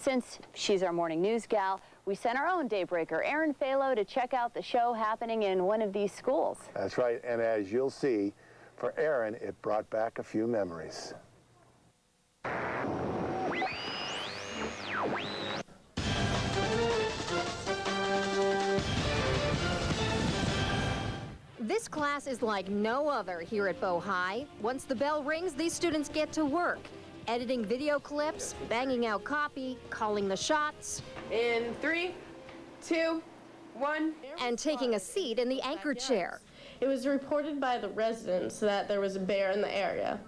Since she's our morning news gal, we sent our own daybreaker, Erin Fehlau, to check out the show happening in one of these schools. That's right, and as you'll see, for Aaron, it brought back a few memories. This class is like no other here at Bow High. Once the bell rings, these students get to work. Editing video clips, banging out copy, calling the shots. In three, two, one. And taking a seat in the anchor chair. It was reported by the residents that there was a bear in the area.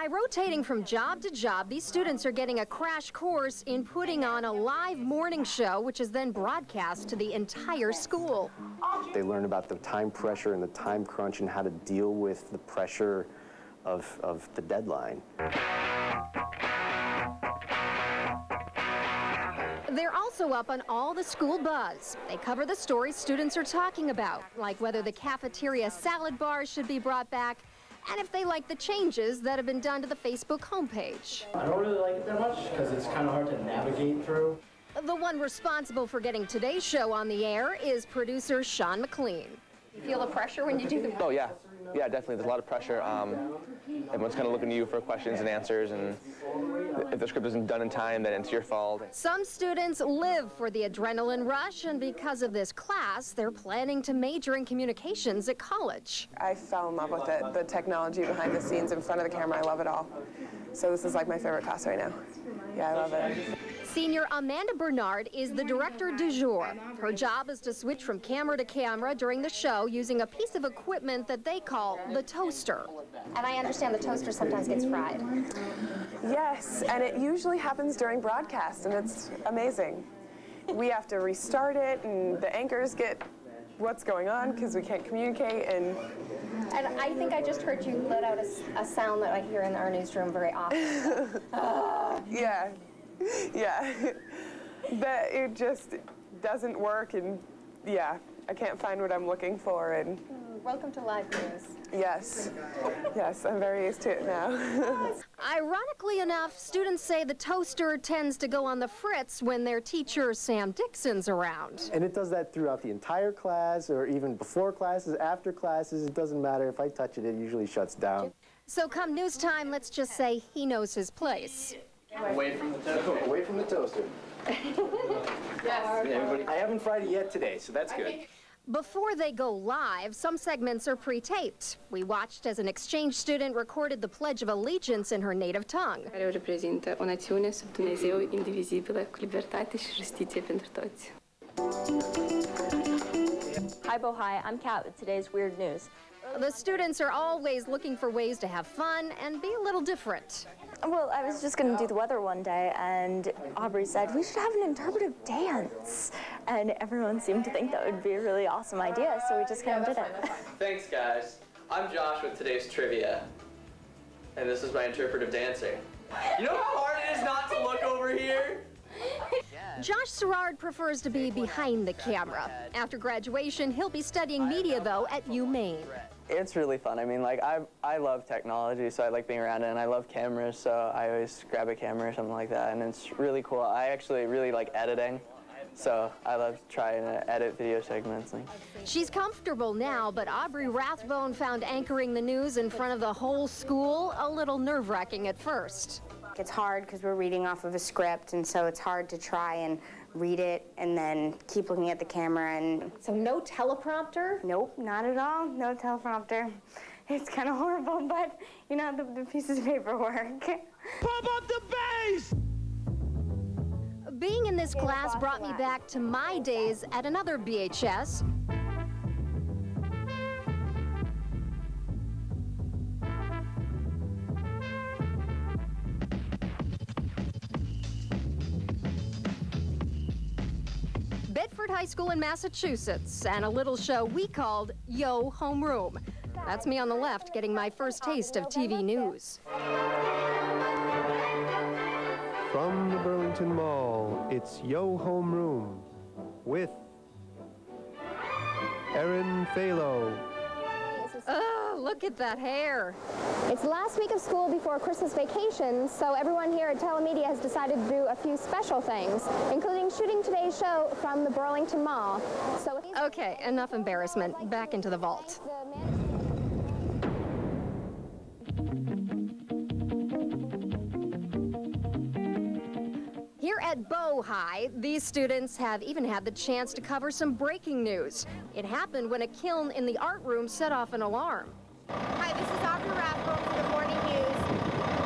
By rotating from job to job, these students are getting a crash course in putting on a live morning show, which is then broadcast to the entire school. They learn about the time pressure and the time crunch and how to deal with the pressure of, of the deadline. They're also up on all the school buzz. They cover the stories students are talking about, like whether the cafeteria salad bars should be brought back, and if they like the changes that have been done to the Facebook homepage. I don't really like it that much because it's kind of hard to navigate through. The one responsible for getting today's show on the air is producer Sean McLean. You feel the pressure when you do the Oh, yeah. Yeah, definitely. There's a lot of pressure. Um, everyone's kind of looking to you for questions and answers, and if the script isn't done in time, then it's your fault. Some students live for the adrenaline rush, and because of this class, they're planning to major in communications at college. I fell in love with it. The technology behind the scenes, in front of the camera, I love it all. So this is like my favorite class right now. Yeah, I love it. Senior Amanda Bernard is the director du jour. Her job is to switch from camera to camera during the show using a piece of equipment that they call the toaster. And I understand the toaster sometimes gets fried. Yes, and it usually happens during broadcast, and it's amazing. We have to restart it, and the anchors get what's going on because we can't communicate, and And I think I just heard you let out a sound that I hear in our newsroom very often. yeah, yeah, but it just doesn't work, and yeah, I can't find what I'm looking for, and mm, Welcome to live news. yes, yes, I'm very used to it now. Ironically enough, students say the toaster tends to go on the fritz when their teacher, Sam Dixon's around. And it does that throughout the entire class or even before classes, after classes. It doesn't matter. If I touch it, it usually shuts down. So come news time, let's just say he knows his place. Away from the toaster. Away from the toaster. Yes. I haven't fried it yet today, so that's good. Before they go live, some segments are pre-taped. We watched as an exchange student recorded the Pledge of Allegiance in her native tongue. care reprezintă o națiune sub Dumnezeu indivizibilă cu libertate și justiție pentru toți. Hi, Bow High. I'm Kat with today's Weird News. The students are always looking for ways to have fun and be a little different. Well, I was just going to do the weather one day, and Aubrey said we should have an interpretive dance. And everyone seemed to think that would be a really awesome idea, so we just kind of did it. Thanks, guys. I'm Josh with today's trivia. And this is my interpretive dancing. You know how hard it is not to look over here? Josh Serrard prefers to be behind the camera. After graduation, he'll be studying media, though, at UMaine. It's really fun. I mean, like, I, I love technology, so I like being around it, and I love cameras, so I always grab a camera or something like that, and it's really cool. I actually really like editing, so I love trying to edit video segments. Like, She's comfortable now, but Aubrey Rathbone found anchoring the news in front of the whole school a little nerve-wracking at first. It's hard because we're reading off of a script, and so it's hard to try and read it and then keep looking at the camera and. So no teleprompter? Nope, not at all. No teleprompter. It's kind of horrible, but you know the, the pieces of paper work. Pump up the bass! Being in this class brought me back to my days at another BHS. Bedford High School in Massachusetts, and a little show we called Yo Homeroom. That's me on the left getting my first taste of TV news. From the Burlington Mall, it's Yo Homeroom with Erin Fehlau. Look at that hair. It's the last week of school before Christmas vacation, so everyone here at Telemedia has decided to do a few special things, including shooting today's show from the Burlington Mall. So Okay, enough embarrassment. Back into the vault. Here at Bow High, these students have even had the chance to cover some breaking news. It happened when a kiln in the art room set off an alarm. Hi, this is Aubrey Rathbone from the Morning News,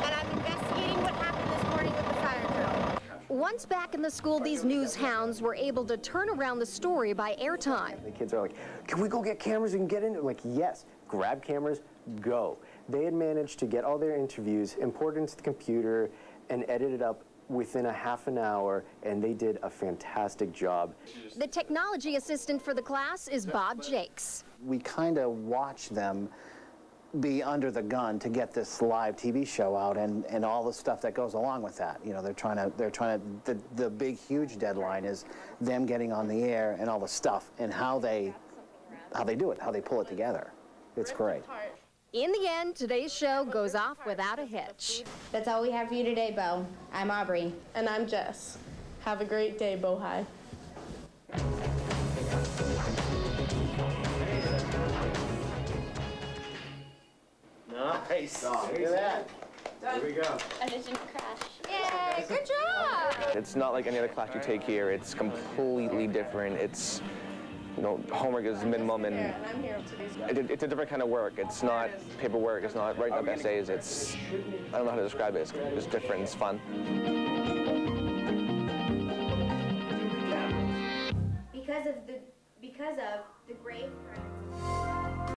and I'm investigating what happened this morning with the fire drill. Once back in the school, these news hounds were able to turn around the story by airtime. The kids are like, can we go get cameras and get in? Like, yes, grab cameras, go. They had managed to get all their interviews, import it into the computer, and edit it up within a half an hour, and they did a fantastic job. The technology assistant for the class is Bob Jakes. We kind of watch them be under the gun to get this live TV show out and, and all the stuff that goes along with that. You know, they're trying to, they're trying to, the, the big, huge deadline is them getting on the air and all the stuff and how they, how they do it, how they pull it together. It's great. In the end, today's show goes off without a hitch. That's all we have for you today, Bow. I'm Aubrey. And I'm Jess. Have a great day, Bow Nice. Look at that. Here we go. And it didn't crash. Yay, good job! It's not like any other class you take here. It's completely different. It's, you know, homework is minimum and it, it's a different kind of work. It's not paperwork. It's not writing up essays. It's, I don't know how to describe it. It's, it's different. It's fun. Because of the because of the great